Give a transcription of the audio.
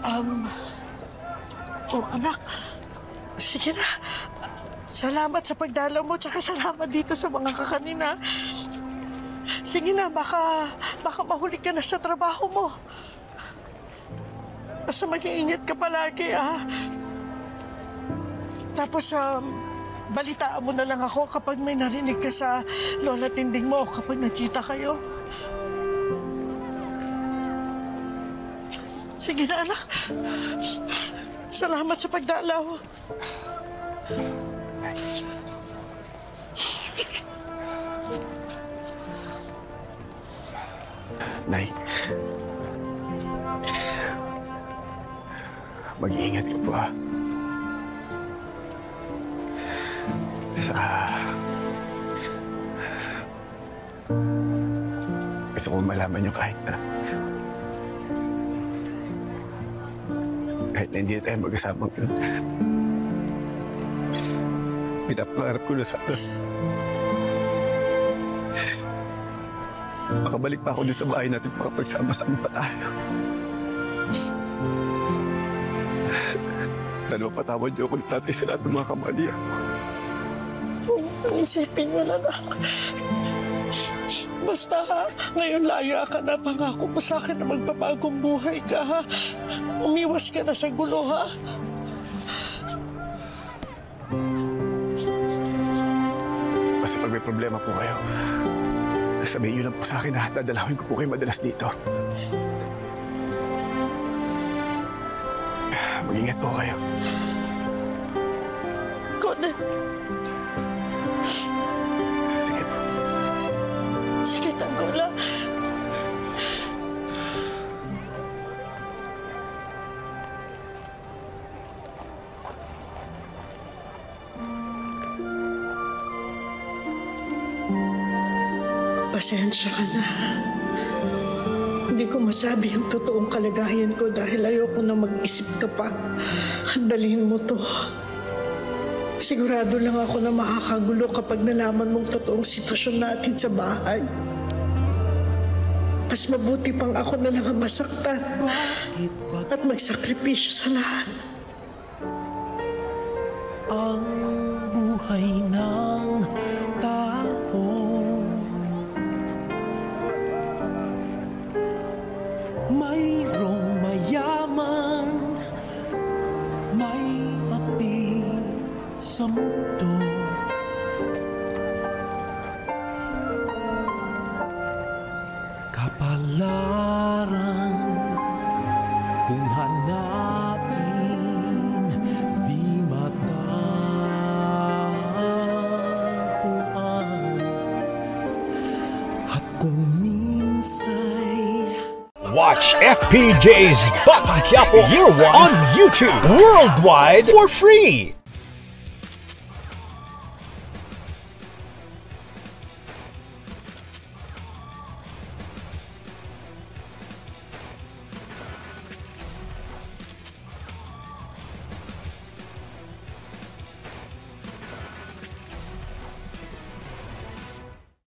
Um, oh, anak. Sige na. Salamat sa pagdalaw mo, tsaka salamat dito sa mga kakanina. Sige na, baka, baka mahuli ka na sa trabaho mo. Basta mag-iingat ka palagi, ah. Tapos, um, balitaan mo na lang ako kapag may narinig ka sa lola tinding mo kapag nakita kayo. Sige na, anak. Salamat sa pagdalaw. Nay. Mag-iingat ka po, ah. Sa... Gusto ko malaman niyo kahit na... Kahit na hindi na tayo mag-asama ngayon. Pinapangarap ko na sana. Makabalik pa ako dun sa bahay natin makapagsama-sama pa tayo. Sana mapatawad niyo ako ng tatay sa lahat ng mga kamalian ko. Ang isipin mo na lang. Basta ha, ngayon laya ka na. Pangako mo sa akin na magbabagong buhay ka ha. Umiwas ka na sa gulo ha. Basta pag may problema po kayo, sabihin niyo lang po sa akin na dadalawin ko po kayo madalas dito. Mag-ingat po kayo. Good. Pasensya ka na. Hindi ko masabi ang totoong kalagayan ko dahil ayoko na mag-isip ka pa. Handalin mo to. Sigurado lang ako na makakagulo kapag nalaman mong totoong sitwasyon natin sa bahay. Mas mabuti pang ako na lang ang masaktan at magsakripisyo sa lahat. ang buhay ng Mayroong mayaman May api sa mundo. Kapalaran kung hanapin di matagpuan at kung minsay Watch FPJ's Quiapo Year One on YouTube worldwide for free.